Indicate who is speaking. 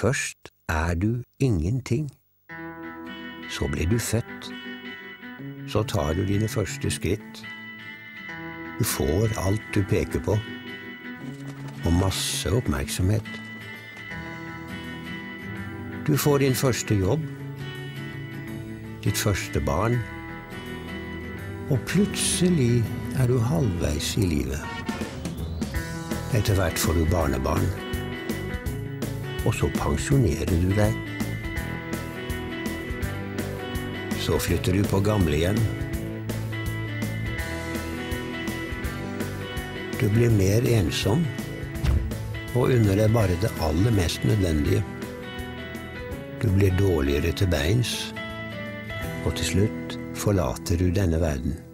Speaker 1: Først er du ingenting. Så blir du født. Så tar du dine første skritt. Du får alt du peker på, og masse oppmerksomhet. Du får din første jobb, ditt første barn, og plutselig er du halvveis i livet. Etter hvert får du barnebarn, og så pensjonerer du deg. Så flytter du på gamlehjem. Du blir mer ensom og unner deg bare det aller mest nødvendige. Du blir dårligere til beins, og til slutt forlater du denne verden.